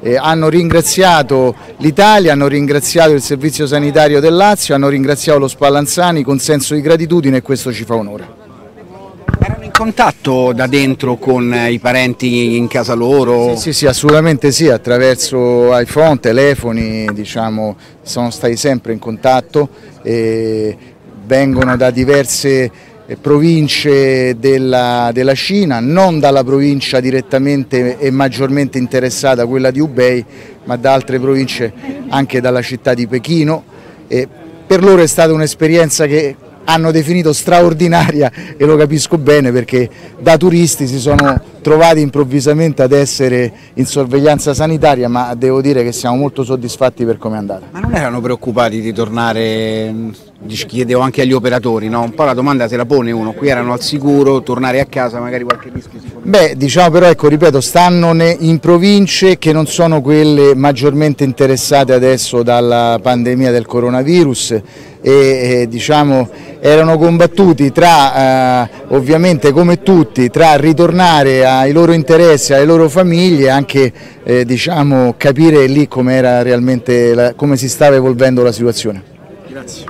eh, hanno ringraziato l'Italia, hanno ringraziato il Servizio Sanitario del Lazio, hanno ringraziato lo Spallanzani con senso di gratitudine e questo ci fa onore. Erano in contatto da dentro con i parenti in casa loro? Sì, sì, sì assolutamente sì, attraverso iPhone, telefoni, diciamo, sono stati sempre in contatto, e vengono da diverse province della, della, Cina, non dalla provincia direttamente e maggiormente interessata, quella di Hubei, ma da altre province anche dalla città di Pechino. E per loro è stata un'esperienza che hanno definito straordinaria e lo capisco bene perché da turisti si sono trovati improvvisamente ad essere in sorveglianza sanitaria ma devo dire che siamo molto soddisfatti per come è andata. Ma non erano preoccupati di tornare, chiedevo anche agli operatori, no? un po' la domanda se la pone uno, qui erano al sicuro, tornare a casa magari qualche rischio si pone? Beh diciamo però ecco ripeto stanno in province che non sono quelle maggiormente interessate adesso dalla pandemia del coronavirus e, e diciamo erano combattuti tra eh, ovviamente come tutti tra ritornare ai loro interessi, alle loro famiglie e anche eh, diciamo, capire lì come, realmente, come si stava evolvendo la situazione. Grazie.